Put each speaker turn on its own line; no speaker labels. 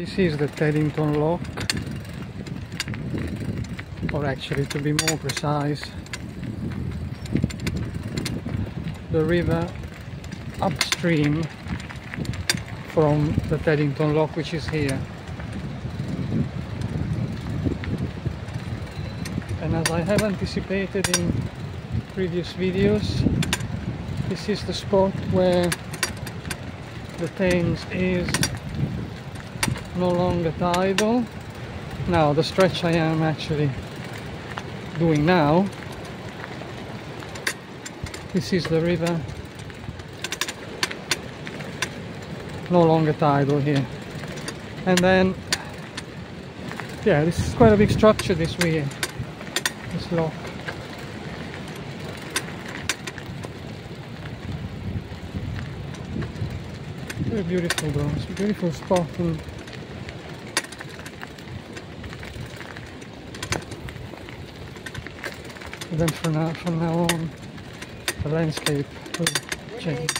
This is the Teddington Lock, or actually to be more precise, the river upstream from the Teddington Lock which is here. And as I have anticipated in previous videos, this is the spot where the Thames is no longer tidal. Now the stretch I am actually doing now, this is the river no longer tidal here. And then, yeah, this is quite a big structure this way, this lock. Very beautiful though, it's a beautiful spot and then from now, from now on the landscape will change.